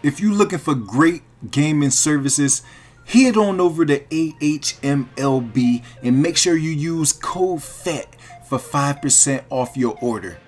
If you're looking for great gaming services, head on over to AHMLB and make sure you use code Phat for 5% off your order.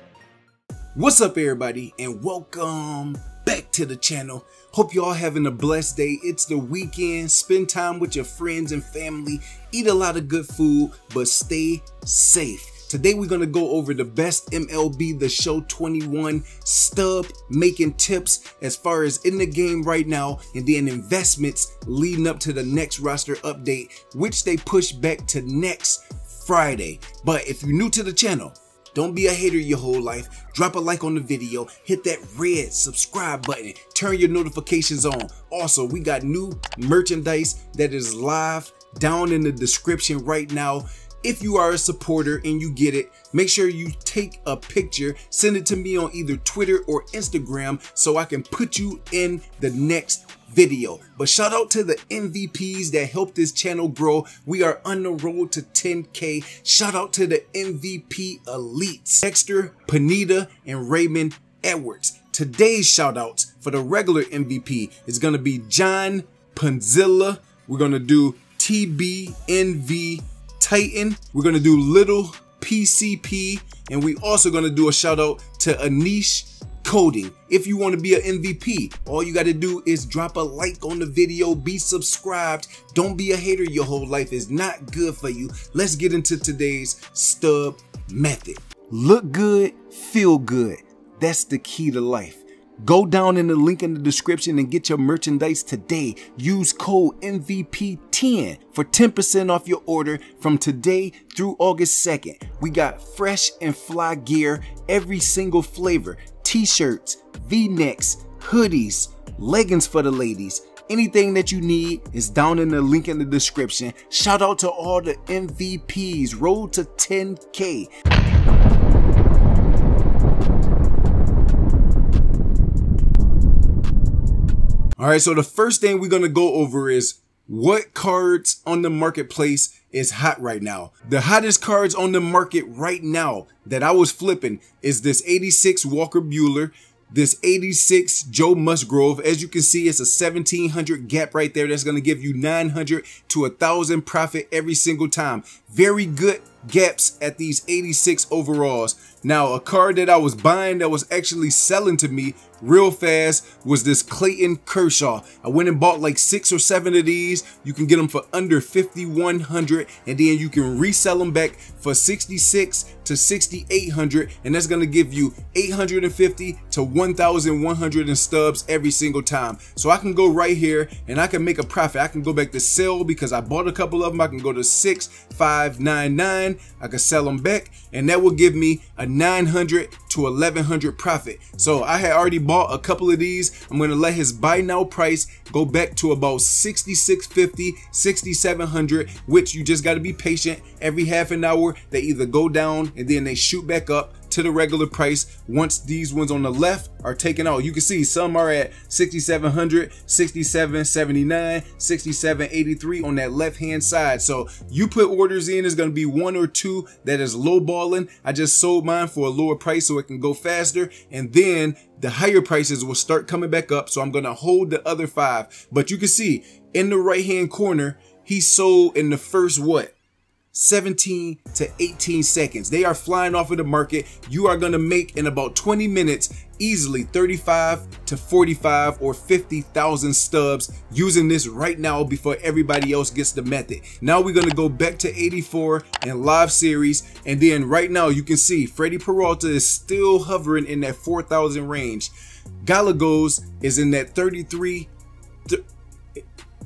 What's up everybody and welcome back to the channel. Hope y'all having a blessed day. It's the weekend. Spend time with your friends and family. Eat a lot of good food, but stay safe. Today we're going to go over the best MLB The Show 21 stub making tips as far as in the game right now and then investments leading up to the next roster update which they push back to next Friday. But if you're new to the channel, don't be a hater your whole life. Drop a like on the video, hit that red subscribe button, turn your notifications on. Also, we got new merchandise that is live down in the description right now. If you are a supporter and you get it, make sure you take a picture, send it to me on either Twitter or Instagram so I can put you in the next video. But shout out to the MVPs that helped this channel grow. We are on the road to 10K. Shout out to the MVP elites, Dexter, Panita, and Raymond Edwards. Today's shout outs for the regular MVP is going to be John Punzilla. We're going to do TBNV Titan. We're gonna do Little PCP, and we also gonna do a shout out to Anish Coding. If you want to be an MVP, all you got to do is drop a like on the video, be subscribed. Don't be a hater your whole life is not good for you. Let's get into today's stub method. Look good, feel good. That's the key to life. Go down in the link in the description and get your merchandise today. Use code MVP10 for 10% off your order from today through August 2nd. We got fresh and fly gear, every single flavor, t-shirts, v-necks, hoodies, leggings for the ladies, Anything that you need is down in the link in the description. Shout out to all the MVPs. Roll to 10K. All right, so the first thing we're going to go over is what cards on the marketplace is hot right now. The hottest cards on the market right now that I was flipping is this 86 Walker Buehler, this 86 Joe Musgrove. As you can see, it's a 1700 gap right there. That's going to give you 900 to a 1000 profit every single time. Very good gaps at these 86 overalls. Now, a card that I was buying that was actually selling to me real fast was this Clayton Kershaw. I went and bought like six or seven of these. You can get them for under 5100 and then you can resell them back for 66 to 6800 and that's going to give you 850 to 1100 in stubs every single time. So I can go right here and I can make a profit. I can go back to sell because I bought a couple of them. I can go to 6599. I can sell them back and that will give me a 900 to 1100 profit. So I had already bought a couple of these. I'm going to let his buy now price go back to about 6650, 6700, which you just got to be patient. Every half an hour, they either go down and then they shoot back up to the regular price once these ones on the left are taken out. You can see some are at 6700, 6779, 6783 on that left hand side. So you put orders in, there's going to be one or two that is low balling. I just sold mine for a lower price so it can go faster. And then the higher prices will start coming back up. So I'm going to hold the other five. But you can see in the right hand corner, he sold in the first what? 17 to 18 seconds. They are flying off of the market. You are going to make in about 20 minutes easily 35 to 45 or 50,000 stubs using this right now before everybody else gets the method. Now we're going to go back to 84 and live series. And then right now you can see Freddie Peralta is still hovering in that 4,000 range. Gallegos is in that 33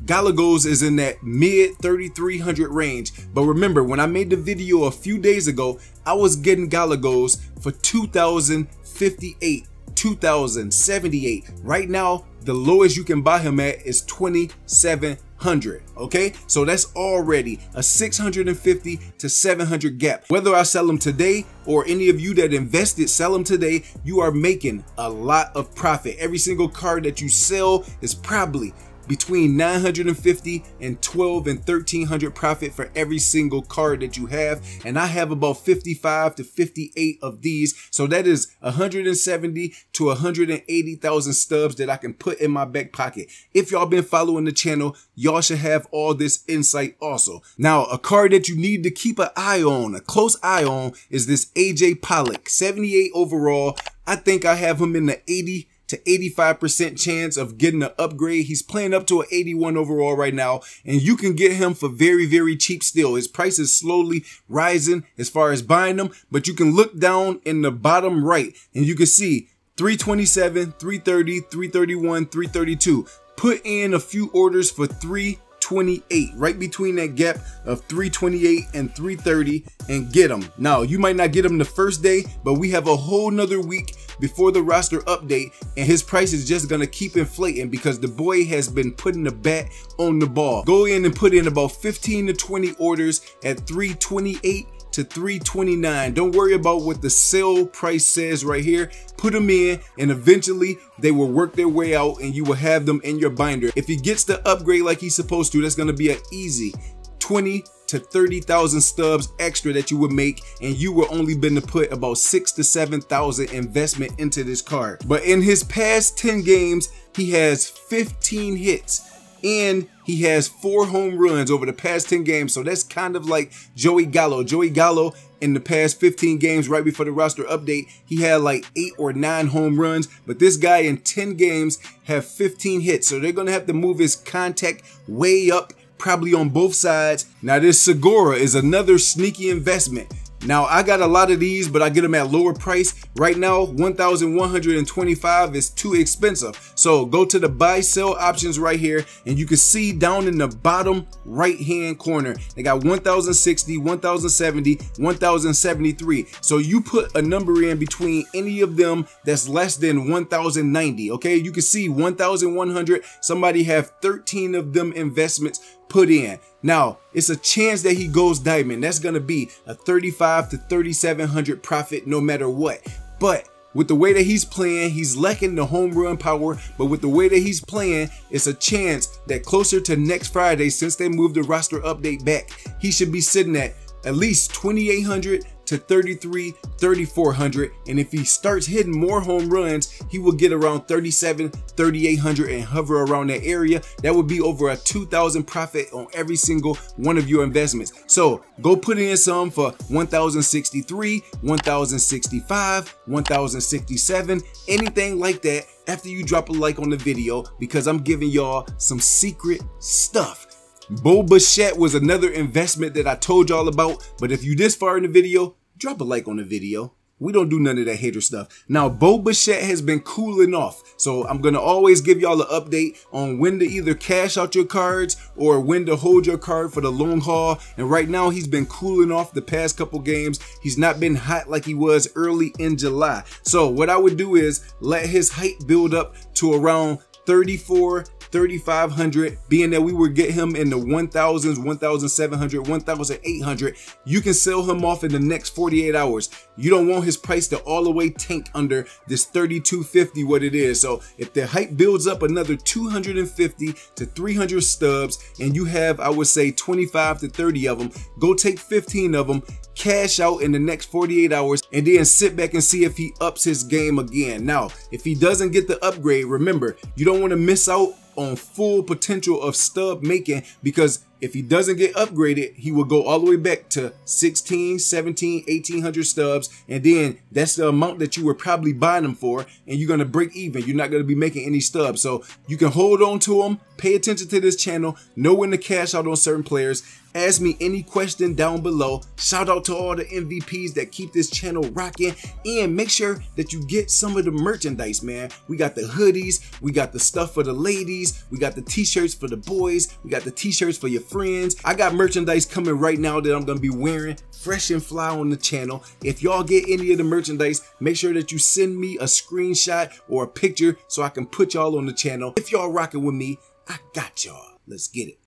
Gallegos is in that mid 3300 range. But remember, when I made the video a few days ago, I was getting Gallegos for 2058, 2078. Right now, the lowest you can buy him at is 2700 okay so that's already a 650 to 700 gap whether i sell them today or any of you that invested sell them today you are making a lot of profit every single card that you sell is probably between 950 and 12 and 1300 profit for every single card that you have. And I have about 55 to 58 of these. So that is 170 to 180,000 stubs that I can put in my back pocket. If y'all been following the channel, y'all should have all this insight also. Now, a card that you need to keep an eye on, a close eye on, is this AJ Pollock, 78 overall. I think I have him in the 80 to 85% chance of getting an upgrade. He's playing up to an 81 overall right now, and you can get him for very, very cheap still. His price is slowly rising as far as buying them, but you can look down in the bottom right and you can see 327, 330, 331, 332. Put in a few orders for 328, right between that gap of 328 and 330 and get them. Now, you might not get them the first day, but we have a whole nother week before the roster update and his price is just gonna keep inflating because the boy has been putting the bat on the ball. Go in and put in about 15 to 20 orders at 328 to 329 don't worry about what the sale price says right here. Put them in and eventually they will work their way out and you will have them in your binder. If he gets the upgrade like he's supposed to that's going to be an easy 20 to 30,000 stubs extra that you would make and you were only been to put about six to 7,000 investment into this card. But in his past 10 games, he has 15 hits and he has four home runs over the past 10 games. So that's kind of like Joey Gallo. Joey Gallo in the past 15 games right before the roster update, he had like eight or nine home runs, but this guy in 10 games have 15 hits. So they're going to have to move his contact way up probably on both sides. Now this Segura is another sneaky investment. Now I got a lot of these, but I get them at lower price. Right now, 1,125 is too expensive. So go to the buy sell options right here and you can see down in the bottom right hand corner, they got 1,060, 1,070, 1,073. So you put a number in between any of them that's less than 1,090. Okay, you can see 1,100. Somebody have 13 of them investments put in. Now, it's a chance that he goes diamond. That's going to be a 35 to 3,700 profit no matter what. But with the way that he's playing, he's lacking the home run power, but with the way that he's playing, it's a chance that closer to next Friday, since they moved the roster update back, he should be sitting at at least 2,800 to 33, 3,400. And if he starts hitting more home runs, he will get around 37, 3,800 and hover around that area. That would be over a 2,000 profit on every single one of your investments. So go put in some for 1,063, 1,065, 1,067, anything like that after you drop a like on the video because I'm giving y'all some secret stuff Bo Bichette was another investment that I told y'all about, but if you this far in the video, drop a like on the video. We don't do none of that hater stuff. Now, Bo Bichette has been cooling off. So I'm going to always give y'all an update on when to either cash out your cards or when to hold your card for the long haul. And right now he's been cooling off the past couple games. He's not been hot like he was early in July. So what I would do is let his height build up to around 34 3500 being that we would get him in the 1000s 1700 1800 you can sell him off in the next 48 hours. You don't want his price to all the way tank under this 3250 what it is. So if the hype builds up another 250 to 300 stubs and you have i would say 25 to 30 of them go take 15 of them cash out in the next 48 hours and then sit back and see if he ups his game again. Now if he doesn't get the upgrade remember you don't want to miss out on full potential of stub making because if he doesn't get upgraded, he will go all the way back to 16, 17, 1800 stubs. And then that's the amount that you were probably buying them for. And you're going to break even. You're not going to be making any stubs. So you can hold on to them. Pay attention to this channel. Know when to cash out on certain players. Ask me any question down below. Shout out to all the MVPs that keep this channel rocking. And make sure that you get some of the merchandise, man. We got the hoodies. We got the stuff for the ladies. We got the t-shirts for the boys. We got the t-shirts for your friends. I got merchandise coming right now that I'm to be wearing fresh and fly on the channel. If y'all get any of the merchandise, make sure that you send me a screenshot or a picture so I can put y'all on the channel. If y'all rocking with me, I got y'all. Let's get it.